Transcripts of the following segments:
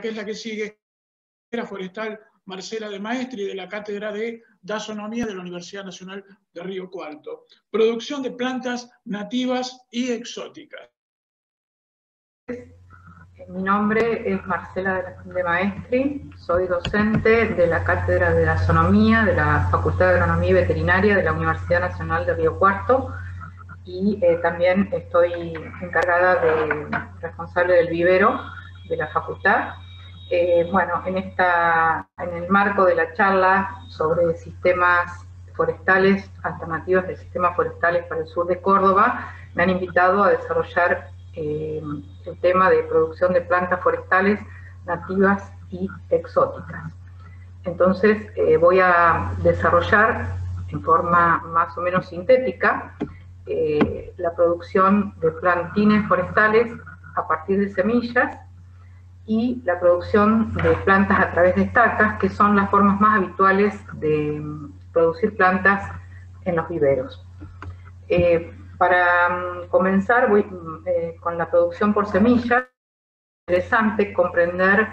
que es la que sigue, la forestal Marcela de Maestri de la Cátedra de Dasonomía de la Universidad Nacional de Río Cuarto. Producción de plantas nativas y exóticas. Mi nombre es Marcela de Maestri, soy docente de la Cátedra de Dasonomía de la Facultad de Agronomía y Veterinaria de la Universidad Nacional de Río Cuarto y eh, también estoy encargada de responsable del vivero de la facultad. Eh, bueno, en, esta, en el marco de la charla sobre sistemas forestales, alternativas de sistemas forestales para el sur de Córdoba, me han invitado a desarrollar eh, el tema de producción de plantas forestales nativas y exóticas. Entonces voy a desarrollar en forma más o menos sintética eh, la producción de plantines forestales a partir de semillas y la producción de plantas a través de estacas, que son las formas más habituales de mm, producir plantas en los viveros. Eh, para mm, comenzar mm, eh, con la producción por semillas, es interesante comprender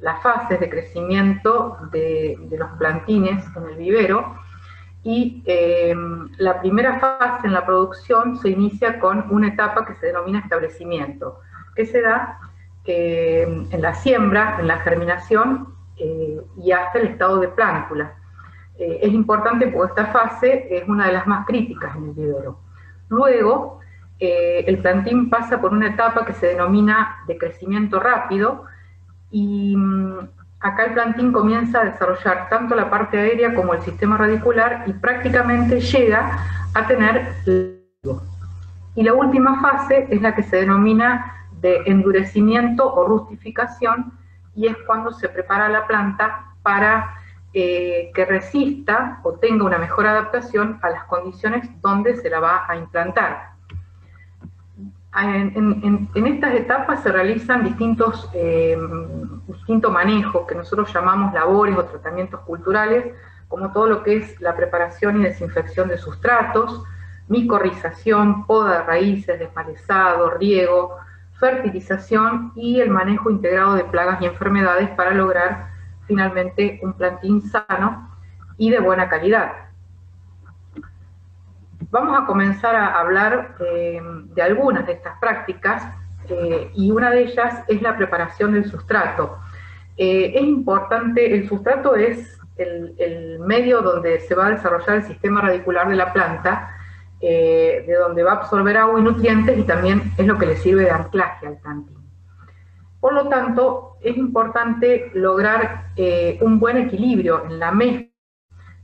las fases de crecimiento de, de los plantines en el vivero, y eh, la primera fase en la producción se inicia con una etapa que se denomina establecimiento, que se da eh, en la siembra, en la germinación eh, y hasta el estado de plántula. es importante porque esta fase es una de las más críticas en el vivero. Luego, el plantín pasa por una etapa que se denomina de crecimiento rápido y mm, acá el plantín comienza a desarrollar tanto la parte aérea como el sistema radicular y prácticamente llega a tener y la última fase es la que se denomina de endurecimiento o rustificación y es cuando se prepara la planta para eh, que resista o tenga una mejor adaptación a las condiciones donde se la va a implantar. En, estas etapas se realizan distintos, eh, distintos manejos que nosotros llamamos labores o tratamientos culturales, como todo lo que es la preparación y desinfección de sustratos, micorrización, poda de raíces, desmalezado, riego, fertilización y el manejo integrado de plagas y enfermedades para lograr finalmente un plantín sano y de buena calidad. Vamos a comenzar a hablar eh, de algunas de estas prácticas eh, y una de ellas es la preparación del sustrato. Eh, es importante, el sustrato es el, medio donde se va a desarrollar el sistema radicular de la planta, de donde va a absorber agua y nutrientes y también es lo que le sirve de anclaje al plantín. Por lo tanto, es importante lograr un buen equilibrio en la mezcla.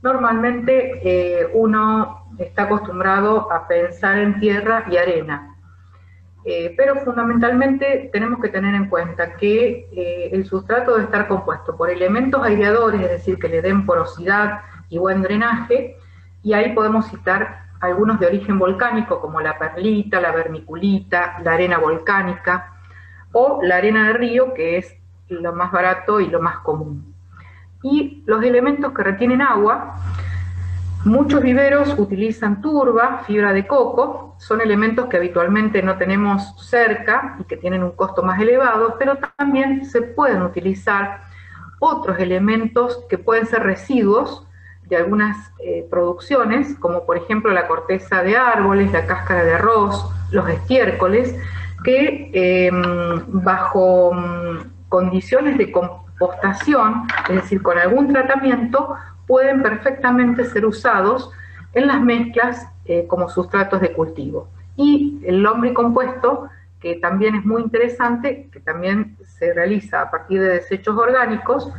Normalmente uno está acostumbrado a pensar en tierra y arena. Eh, pero fundamentalmente tenemos que tener en cuenta que eh, el sustrato debe estar compuesto por elementos aireadores, es decir, que le den porosidad y buen drenaje, y ahí podemos citar algunos de origen volcánico, como la perlita, la vermiculita, la arena volcánica, o la arena de río, que es lo más barato y lo más común. Y los elementos que retienen agua, Muchos viveros utilizan turba, fibra de coco, son elementos que habitualmente no tenemos cerca y que tienen un costo más elevado, pero también se pueden utilizar otros elementos que pueden ser residuos de algunas eh, producciones, como por ejemplo la corteza de árboles, la cáscara de arroz, los estiércoles, que em, bajo mm, condiciones de compostación, es decir, con algún tratamiento, pueden perfectamente ser usados en las mezclas eh, como sustratos de cultivo. Y el compuesto, que también es muy interesante, que también se realiza a partir de desechos orgánicos,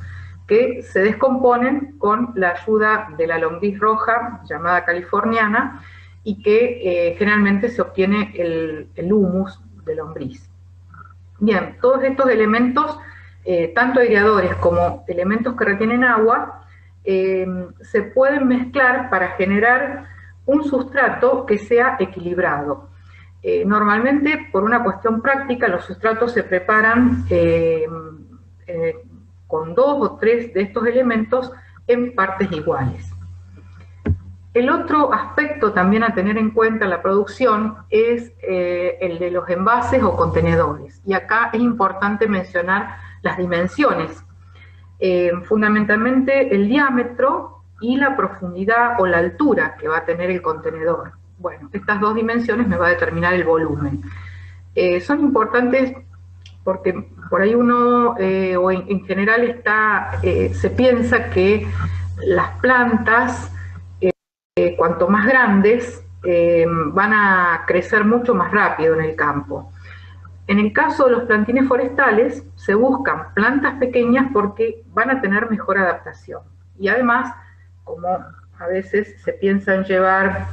que se descomponen con la ayuda de la lombriz roja, llamada californiana, y que eh, generalmente se obtiene el, humus de lombriz. Bien, todos estos elementos, eh, tanto aireadores como elementos que retienen agua, eh, se pueden mezclar para generar un sustrato que sea equilibrado. Normalmente, por una cuestión práctica, los sustratos se preparan con dos o tres de estos elementos en partes iguales. El otro aspecto también a tener en cuenta en la producción es el de los envases o contenedores. Y acá es importante mencionar las dimensiones, eh, fundamentalmente el diámetro y la profundidad o la altura que va a tener el contenedor. Bueno, estas dos dimensiones me va a determinar el volumen. Eh, son importantes porque por ahí uno, eh, o en, general está, se piensa que las plantas, cuanto más grandes, van a crecer mucho más rápido en el campo. En el caso de los plantines forestales, se buscan plantas pequeñas porque van a tener mejor adaptación. Y además, como a veces se piensa en llevar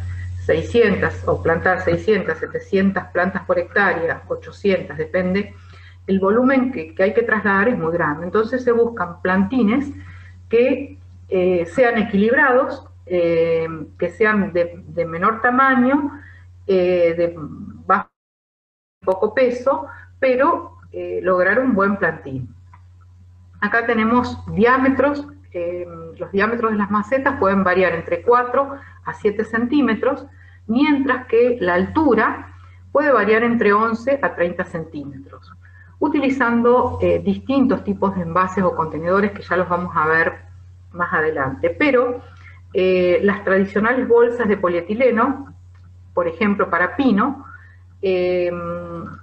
600 o plantar 600, 700 plantas por hectárea, 800, depende, el volumen que, hay que trasladar es muy grande. Entonces se buscan plantines que eh, sean equilibrados, eh, que sean de, menor tamaño, eh, de bajo poco peso, pero lograr un buen plantín. Acá tenemos diámetros, los diámetros de las macetas pueden variar entre 4 a 7 centímetros, mientras que la altura puede variar entre 11 a 30 centímetros, utilizando eh, distintos tipos de envases o contenedores que ya los vamos a ver más adelante. Pero las tradicionales bolsas de polietileno, por ejemplo para pino, eh,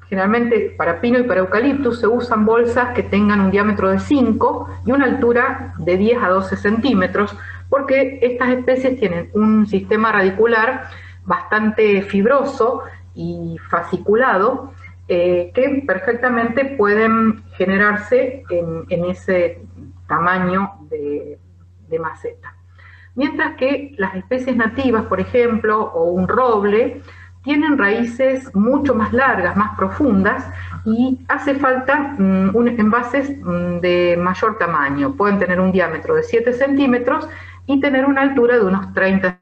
generalmente para pino y para eucaliptus se usan bolsas que tengan un diámetro de 5 y una altura de 10 a 12 centímetros, porque estas especies tienen un sistema radicular bastante fibroso y fasciculado, eh, que perfectamente pueden generarse en, ese tamaño de, maceta. Mientras que las especies nativas, por ejemplo, o un roble, tienen raíces mucho más largas, más profundas, y hace falta mm, un, envases mm, de mayor tamaño. Pueden tener un diámetro de 7 centímetros y tener una altura de unos 30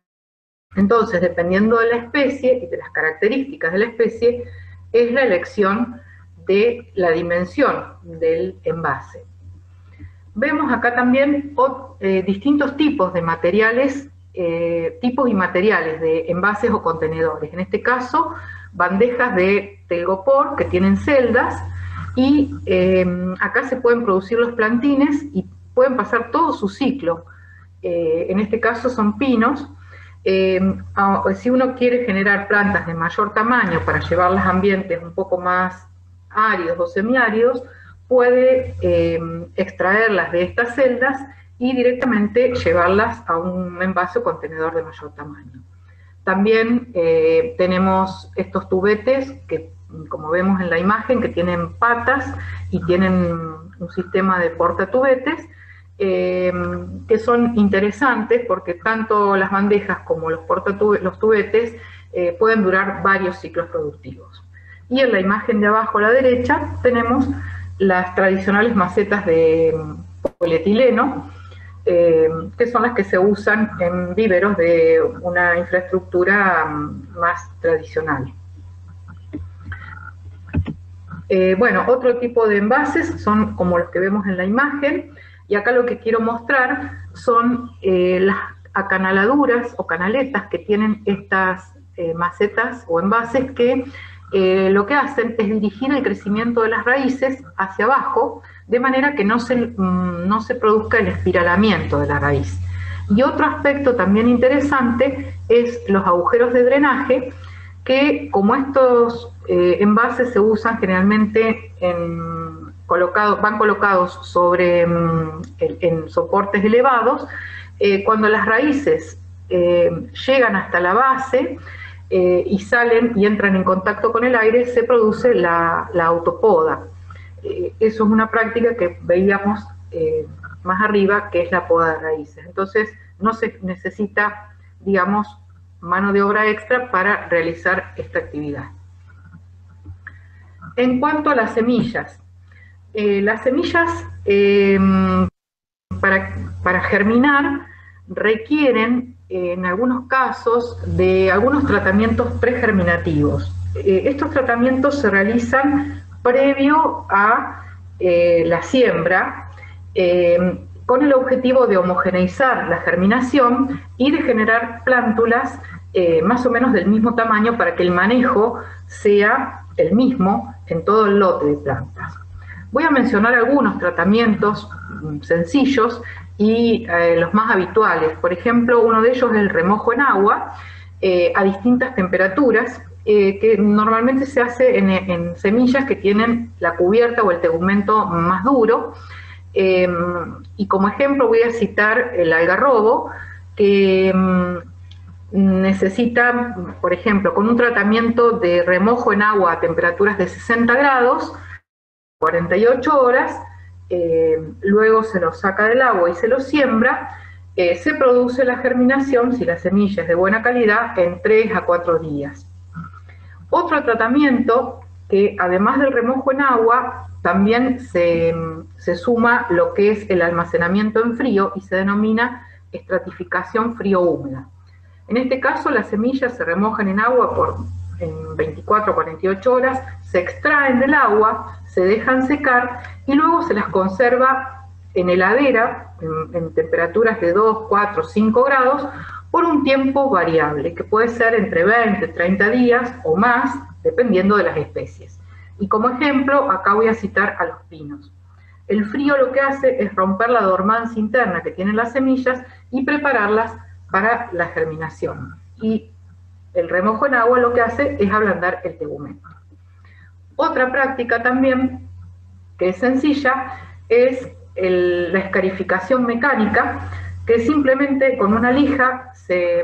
entonces, dependiendo de la especie y de las características de la especie, es la elección de la dimensión del envase. Vemos acá también eh, distintos tipos de materiales eh, tipos y materiales de envases o contenedores. En este caso, bandejas de telgopor que tienen celdas y eh, acá se pueden producir los plantines y pueden pasar todo su ciclo. Eh, en este caso son pinos. Si uno quiere generar plantas de mayor tamaño para llevarlas a ambientes un poco más áridos o semiáridos, puede extraerlas de estas celdas y directamente llevarlas a un envase o contenedor de mayor tamaño. También eh, tenemos estos tubetes que, como vemos en la imagen, que tienen patas y tienen un sistema de portatubetes, eh, que son interesantes porque tanto las bandejas como los, los tubetes eh, pueden durar varios ciclos productivos. Y en la imagen de abajo a la derecha tenemos las tradicionales macetas de polietileno, eh, que son las que se usan en viveros de una infraestructura mm, más tradicional. Bueno, otro tipo de envases son como los que vemos en la imagen, y acá lo que quiero mostrar son eh, las acanaladuras o canaletas que tienen estas macetas o envases que lo que hacen es dirigir el crecimiento de las raíces hacia abajo, de manera que no se, mm, no se produzca el espiralamiento de la raíz. Y otro aspecto también interesante es los agujeros de drenaje, que como estos eh, envases se usan generalmente en, van colocados sobre, mm, en, soportes elevados, eh, cuando las raíces eh, llegan hasta la base y salen y entran en contacto con el aire, se produce la, autopoda. Eh, eso es una práctica que veíamos eh, más arriba, que es la poda de raíces. Entonces, no se necesita, digamos, mano de obra extra para realizar esta actividad. En cuanto a las semillas, eh, las semillas para, para, germinar requieren en algunos casos de algunos tratamientos pregerminativos. estos tratamientos se realizan previo a eh, la siembra, eh, con el objetivo de homogeneizar la germinación y de generar plántulas eh, más o menos del mismo tamaño para que el manejo sea el mismo en todo el lote de plantas. Voy a mencionar algunos tratamientos mm, sencillos y eh, los más habituales. Por ejemplo, uno de ellos es el remojo en agua eh, a distintas temperaturas, eh, que normalmente se hace en, semillas que tienen la cubierta o el tegumento más duro. y como ejemplo voy a citar el algarrobo, que mm, necesita, por ejemplo, con un tratamiento de remojo en agua a temperaturas de 60 grados, 48 horas, eh, luego se lo saca del agua y se lo siembra, eh, se produce la germinación, si la semilla es de buena calidad, en 3 a 4 días. Otro tratamiento que además del remojo en agua, también se, suma lo que es el almacenamiento en frío y se denomina estratificación frío-húmeda. En este caso, las semillas se remojan en agua por en 24 o 48 horas, se extraen del agua, se dejan secar y luego se las conserva en heladera en, temperaturas de 2, 4, 5 grados por un tiempo variable, que puede ser entre 20, 30 días o más, dependiendo de las especies. Y como ejemplo, acá voy a citar a los pinos. El frío lo que hace es romper la dormancia interna que tienen las semillas y prepararlas para la germinación. Y el remojo en agua lo que hace es ablandar el tegumento. Otra práctica también, que es sencilla, es la escarificación mecánica, que simplemente con una lija se,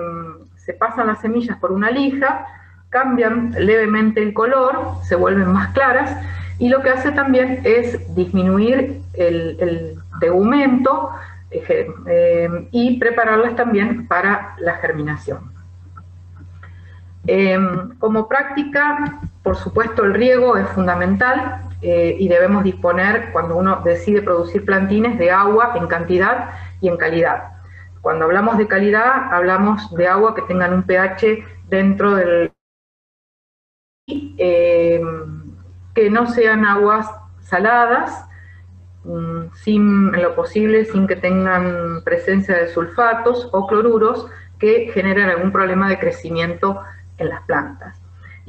pasan las semillas por una lija, cambian levemente el color, se vuelven más claras, y lo que hace también es disminuir el, tegumento eh, y prepararlas también para la germinación. Em, como práctica, por supuesto, el riego es fundamental eh, y debemos disponer, cuando uno decide producir plantines, de agua en cantidad y en calidad. Cuando hablamos de calidad, hablamos de agua que tengan un pH dentro del... Em, que no sean aguas saladas, mm, sin, en lo posible sin que tengan presencia de sulfatos o cloruros que generen algún problema de crecimiento en las plantas.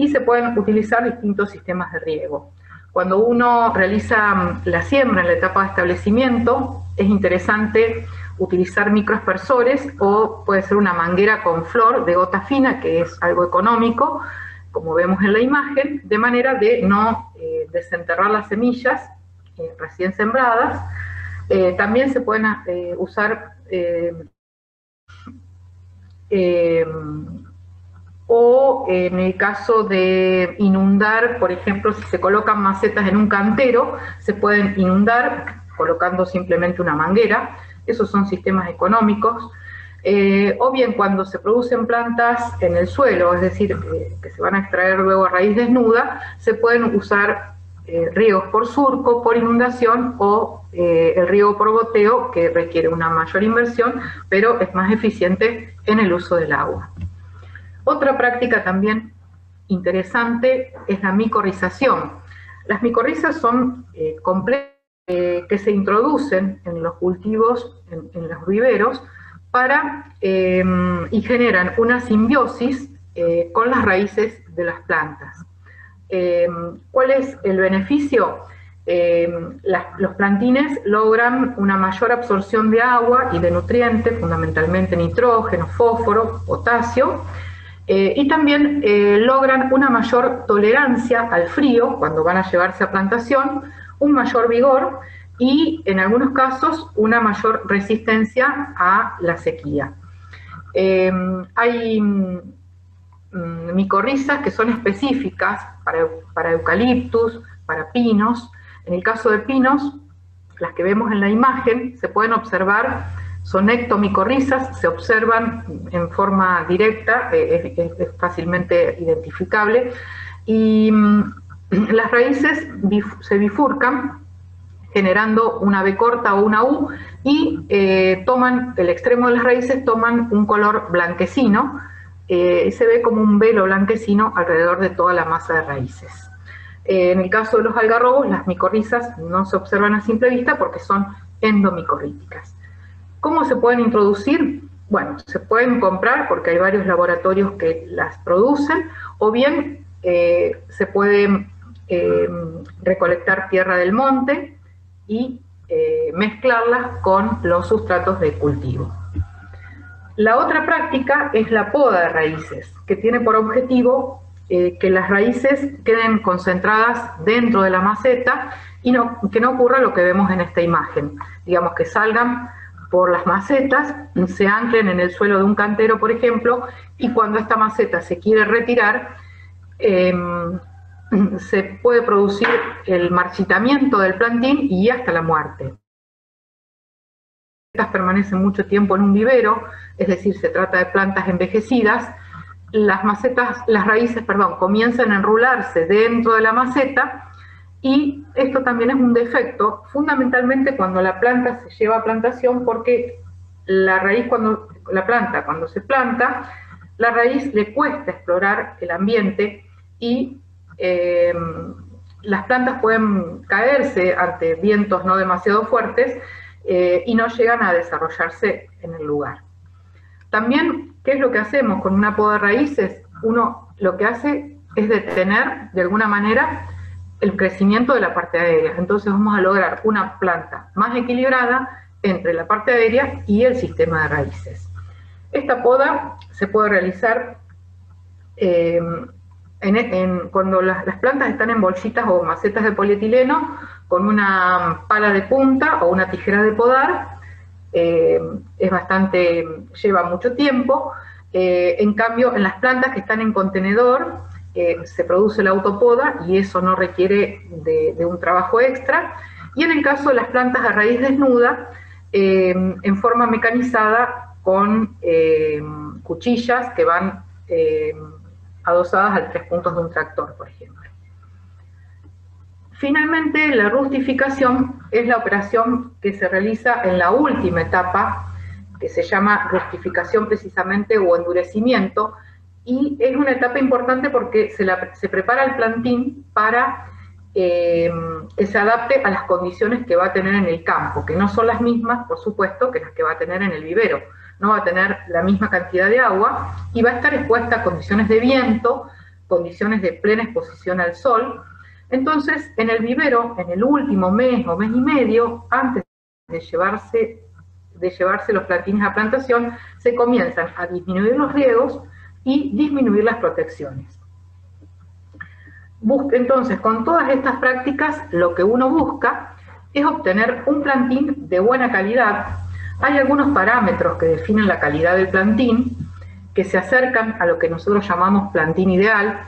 Y se pueden utilizar distintos sistemas de riego. Cuando uno realiza mm, la siembra en la etapa de establecimiento, es interesante utilizar microaspersores o puede ser una manguera con flor de gota fina, que es algo económico, como vemos en la imagen, de manera de no eh, desenterrar las semillas eh, recién sembradas. Eh, también se pueden usar o en el caso de inundar, por ejemplo, si se colocan macetas en un cantero, se pueden inundar colocando simplemente una manguera, esos son sistemas económicos, eh, o bien cuando se producen plantas en el suelo, es decir, eh, que se van a extraer luego a raíz desnuda, se pueden usar eh, riegos por surco, por inundación o el riego por goteo, que requiere una mayor inversión, pero es más eficiente en el uso del agua. Otra práctica también interesante es la micorrización. Las micorrizas son eh, eh, que se introducen en los cultivos, en, los viveros, para, eh, y generan una simbiosis eh, con las raíces de las plantas. ¿Cuál es el beneficio? los plantines logran una mayor absorción de agua y de nutrientes, fundamentalmente nitrógeno, fósforo, potasio, eh, y también eh, logran una mayor tolerancia al frío cuando van a llevarse a plantación, un mayor vigor y en algunos casos una mayor resistencia a la sequía. Em, hay mm, micorrizas que son específicas para, para eucaliptus, para pinos. En el caso de pinos, las que vemos en la imagen, se pueden observar son ectomicorrizas, se observan en forma directa, eh, es, fácilmente identificable, y mm, las raíces se bifurcan generando una B corta o una U y eh, toman, el extremo de las raíces toman un color blanquecino eh, y se ve como un velo blanquecino alrededor de toda la masa de raíces. en el caso de los algarrobos, las micorrizas no se observan a simple vista porque son endomicorríticas. ¿Cómo se pueden introducir? Bueno, se pueden comprar porque hay varios laboratorios que las producen, o bien eh, se pueden recolectar tierra del monte y mezclarla con los sustratos de cultivo. La otra práctica es la poda de raíces, que tiene por objetivo eh, que las raíces queden concentradas dentro de la maceta y que no ocurra lo que vemos en esta imagen. Digamos que salgan por las macetas, se anclen en el suelo de un cantero, por ejemplo, y cuando esta maceta se quiere retirar, em, se puede producir el marchitamiento del plantín y hasta la muerte. Permanecen mucho tiempo en un vivero, es decir, se trata de plantas envejecidas, las macetas, las raíces, perdón, comienzan a enrularse dentro de la maceta y esto también es un defecto, fundamentalmente cuando la planta se lleva a plantación porque la raíz cuando la planta cuando se planta, la raíz le cuesta explorar el ambiente y eh, las plantas pueden caerse ante vientos no demasiado fuertes eh, y no llegan a desarrollarse en el lugar. También, ¿qué es lo que hacemos con una poda de raíces? Uno lo que hace es detener, de alguna manera, el crecimiento de la parte aérea. Entonces vamos a lograr una planta más equilibrada entre la parte aérea y el sistema de raíces. Esta poda se puede realizar eh, cuando las, plantas están en bolsitas o macetas de polietileno con una pala de punta o una tijera de podar, eh, es bastante, lleva mucho tiempo. Eh, en cambio, en las plantas que están en contenedor, eh, se produce la autopoda y eso no requiere de, un trabajo extra. Y en el caso de las plantas a raíz desnuda, en forma mecanizada con cuchillas que van adosadas a tres puntos de un tractor, por ejemplo. Finalmente, la rustificación es la operación que se realiza en la última etapa, que se llama rustificación precisamente o endurecimiento, y es una etapa importante porque se, prepara el plantín para eh, que se adapte a las condiciones que va a tener en el campo, que no son las mismas, por supuesto, que las que va a tener en el vivero no va a tener la misma cantidad de agua y va a estar expuesta a condiciones de viento, condiciones de plena exposición al sol. Entonces, en el vivero, en el último mes o mes y medio, antes de llevarse, de llevarse los plantines a plantación, se comienzan a disminuir los riegos y disminuir las protecciones. Entonces, con todas estas prácticas, lo que uno busca es obtener un plantín de buena calidad, hay algunos parámetros que definen la calidad del plantín que se acercan a lo que nosotros llamamos plantín ideal.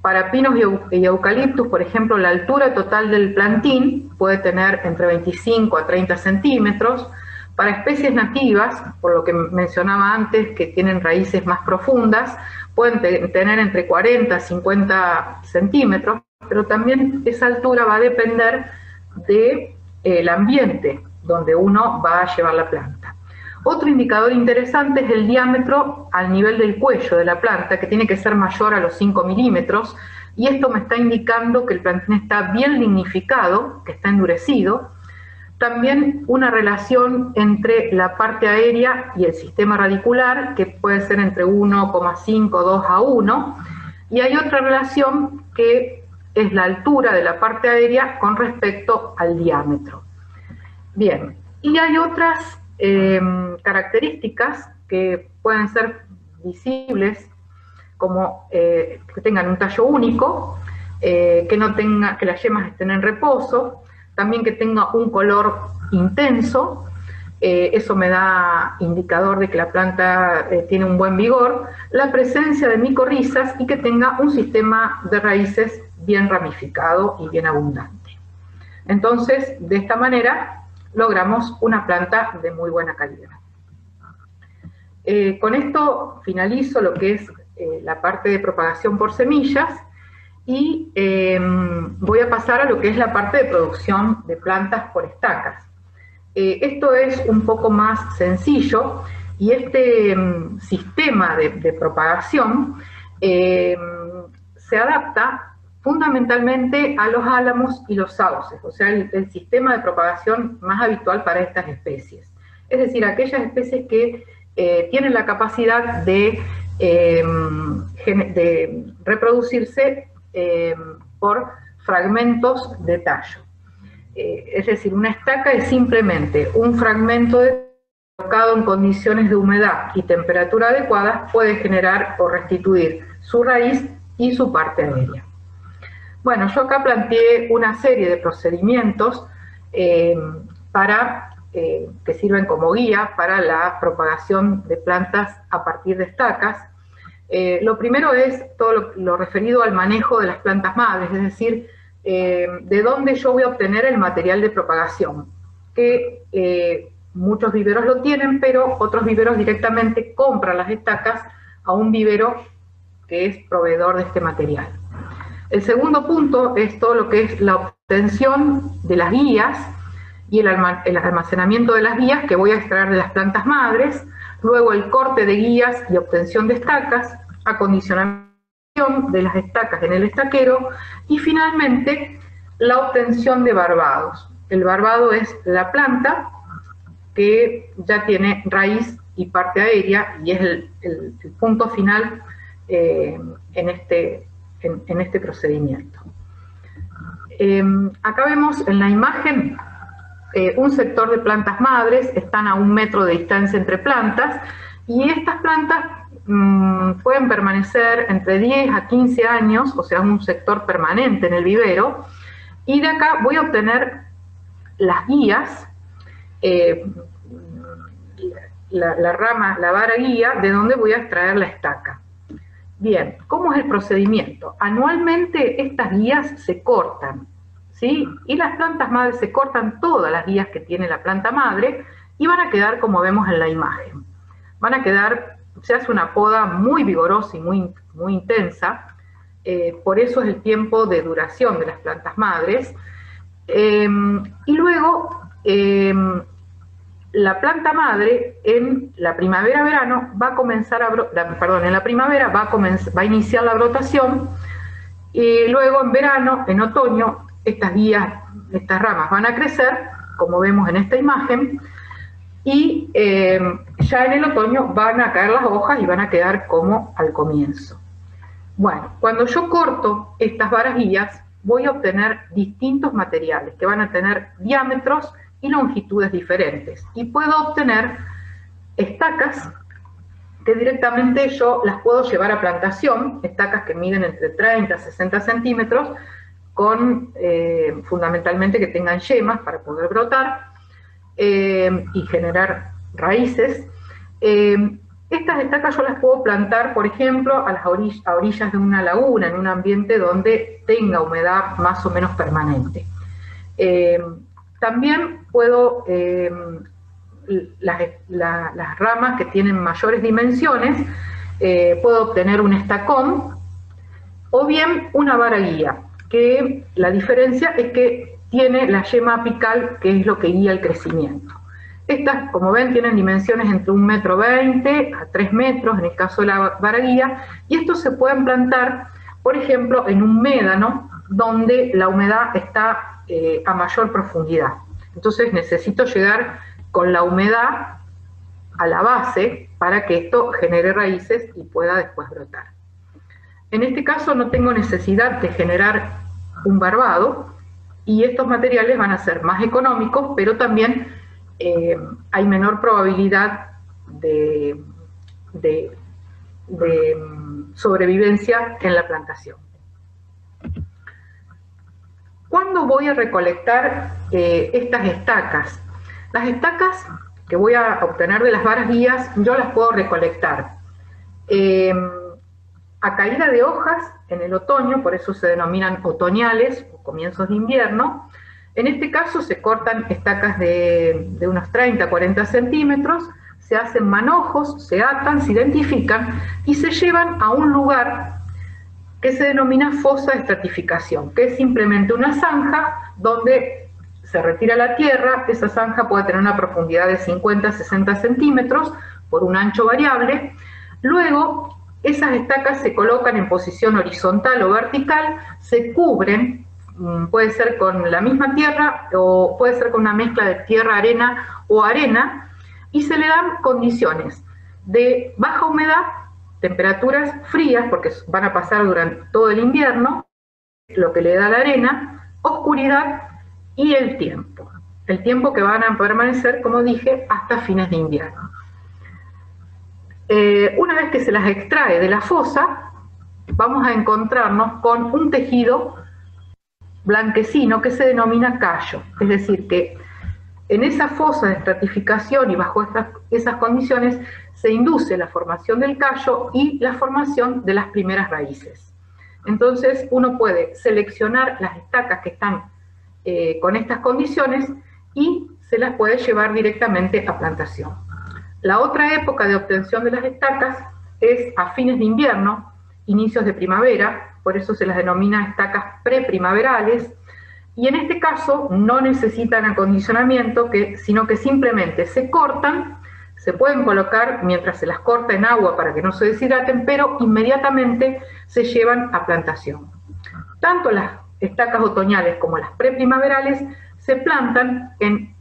Para pinos y eucaliptus, por ejemplo, la altura total del plantín puede tener entre 25 a 30 centímetros. Para especies nativas, por lo que mencionaba antes, que tienen raíces más profundas, pueden tener entre 40 a 50 centímetros, pero también esa altura va a depender del de, ambiente donde uno va a llevar la planta. Otro indicador interesante es el diámetro al nivel del cuello de la planta, que tiene que ser mayor a los 5 milímetros, y esto me está indicando que el plantín está bien lignificado, que está endurecido. También una relación entre la parte aérea y el sistema radicular, que puede ser entre 1,5, 2 a 1. Y hay otra relación que es la altura de la parte aérea con respecto al diámetro. Bien, y hay otras em, características que pueden ser visibles, como eh, que tengan un tallo único, eh, que, no tenga, que las yemas estén en reposo, también que tenga un color intenso, eh, eso me da indicador de que la planta tiene un buen vigor, la presencia de micorrizas y que tenga un sistema de raíces bien ramificado y bien abundante. Entonces, de esta manera, logramos una planta de muy buena calidad. Eh, con esto finalizo lo que es eh, la parte de propagación por semillas y em, voy a pasar a lo que es la parte de producción de plantas por estacas. Eh, esto es un poco más sencillo y este em, sistema de, propagación em, se adapta fundamentalmente a los álamos y los sauces, o sea, el, sistema de propagación más habitual para estas especies. Es decir, aquellas especies que eh, tienen la capacidad de reproducirse em, por fragmentos de tallo. Eh, es decir, una estaca es simplemente un fragmento de colocado en condiciones de humedad y temperatura adecuadas puede generar o restituir su raíz y su parte aérea. Bueno, yo acá planteé una serie de procedimientos eh, para, eh, que sirven como guía para la propagación de plantas a partir de estacas. Eh, lo primero es todo lo, referido al manejo de las plantas madres, es decir, de dónde yo voy a obtener el material de propagación, que muchos viveros lo tienen, pero otros viveros directamente compran las estacas a un vivero que es proveedor de este material. El segundo punto es todo lo que es la obtención de las guías y el, almacenamiento de las guías que voy a extraer de las plantas madres, luego el corte de guías y obtención de estacas, acondicionamiento de las estacas en el estaquero y finalmente la obtención de barbados. El barbado es la planta que ya tiene raíz y parte aérea y es el, punto final eh, en, este, en, este procedimiento. Em, acá vemos en la imagen eh, un sector de plantas madres, están a un metro de distancia entre plantas, y estas plantas mm, pueden permanecer entre 10 a 15 años, o sea, un sector permanente en el vivero, y de acá voy a obtener las guías, eh, la, la, rama, la vara guía, de donde voy a extraer la estaca. Bien, ¿cómo es el procedimiento? Anualmente estas guías se cortan, Y las plantas madres se cortan todas las guías que tiene la planta madre y van a quedar como vemos en la imagen. Van a quedar, se hace una poda muy vigorosa y muy, muy intensa, eh, por eso es el tiempo de duración de las plantas madres. Em, y luego em, la planta madre en la primavera-verano va a comenzar a, perdón, en la primavera va a, va a iniciar la brotación y luego en verano, en otoño, estas guías, estas ramas van a crecer, como vemos en esta imagen, y eh, ya en el otoño van a caer las hojas y van a quedar como al comienzo. Bueno, cuando yo corto estas varas guías, voy a obtener distintos materiales que van a tener diámetros y longitudes diferentes. Y puedo obtener estacas que directamente yo las puedo llevar a plantación, estacas que miden entre 30 y 60 centímetros, con eh, fundamentalmente que tengan yemas para poder brotar eh, y generar raíces. Eh, estas estacas yo las puedo plantar, por ejemplo, a las orillas, de una laguna, en un ambiente donde tenga humedad más o menos permanente. También puedo, em, las, ramas que tienen mayores dimensiones, puedo obtener un estacón o bien una vara guía, que la diferencia es que tiene la yema apical, que es lo que guía el crecimiento. Estas, como ven, tienen dimensiones entre un metro veinte a tres metros, en el caso de la vara guía, y estos se pueden plantar, por ejemplo, en un médano, donde la humedad está eh, a mayor profundidad. Entonces necesito llegar con la humedad a la base para que esto genere raíces y pueda después brotar. En este caso no tengo necesidad de generar un barbado y estos materiales van a ser más económicos, pero también eh, hay menor probabilidad de mm, sobrevivencia en la plantación. ¿Cuándo voy a recolectar eh, estas estacas? Las estacas que voy a obtener de las varas guías, yo las puedo recolectar em, a caída de hojas en el otoño, por eso se denominan otoñales o comienzos de invierno. En este caso se cortan estacas de, unos 30, 40 centímetros, se hacen manojos, se atan, se identifican y se llevan a un lugar que se denomina fosa de estratificación, que es simplemente una zanja donde se retira la tierra, esa zanja puede tener una profundidad de 50-60 centímetros por un ancho variable, luego esas estacas se colocan en posición horizontal o vertical, se cubren, mm, puede ser con la misma tierra o puede ser con una mezcla de tierra, arena o arena, y se le dan condiciones de baja humedad temperaturas frías, porque van a pasar durante todo el invierno, lo que le da la arena, oscuridad y el tiempo. El tiempo que van a permanecer, como dije, hasta fines de invierno. Eh, una vez que se las extrae de la fosa, vamos a encontrarnos con un tejido blanquecino que se denomina callo. Es decir, que en esa fosa de estratificación y bajo esas condiciones se induce la formación del callo y la formación de las primeras raíces. Entonces uno puede seleccionar las estacas que están eh, con estas condiciones y se las puede llevar directamente a plantación. La otra época de obtención de las estacas es a fines de invierno, inicios de primavera, por eso se las denomina estacas preprimaverales, y en este caso no necesitan acondicionamiento, que, sino que simplemente se cortan, se pueden colocar mientras se las corta en agua para que no se deshidraten, pero inmediatamente se llevan a plantación. Tanto las estacas otoñales como las preprimaverales se plantan en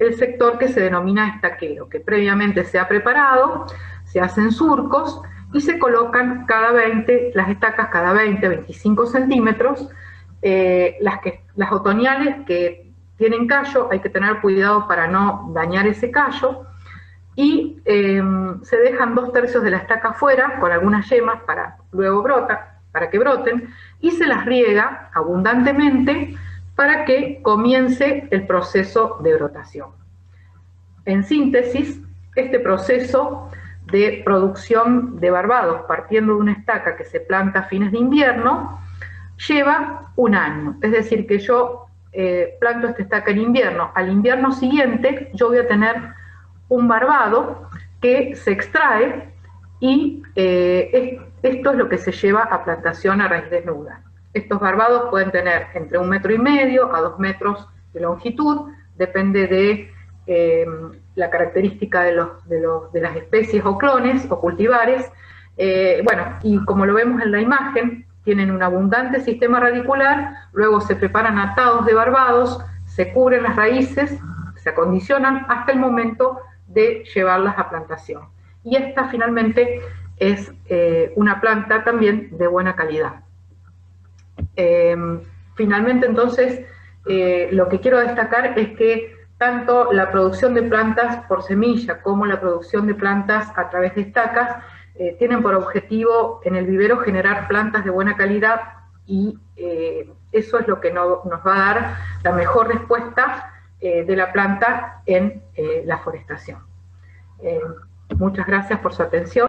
el sector que se denomina estaquero, que previamente se ha preparado, se hacen surcos y se colocan cada 20, las estacas cada 20, 25 centímetros, eh, las, que, las otoñales que tienen callo, hay que tener cuidado para no dañar ese callo, y em, se dejan dos tercios de la estaca fuera con algunas yemas para luego brota, para que broten, y se las riega abundantemente para que comience el proceso de brotación. En síntesis, este proceso de producción de barbados partiendo de una estaca que se planta a fines de invierno lleva un año. Es decir, que yo eh, planto esta estaca en invierno. Al invierno siguiente yo voy a tener un barbado que se extrae y eh, esto es lo que se lleva a plantación a raíz desnuda. Estos barbados pueden tener entre un metro y medio a dos metros de longitud, depende de eh, la característica de, las especies o clones o cultivares. Eh, bueno, y como lo vemos en la imagen, tienen un abundante sistema radicular, luego se preparan atados de barbados, se cubren las raíces, se acondicionan hasta el momento de llevarlas a plantación. Y esta finalmente es eh, una planta también de buena calidad. Em, finalmente, entonces, eh, lo que quiero destacar es que tanto la producción de plantas por semilla como la producción de plantas a través de estacas eh, tienen por objetivo en el vivero generar plantas de buena calidad y eh, eso es lo que nos va a dar la mejor respuesta de la planta en la forestación. muchas gracias por su atención.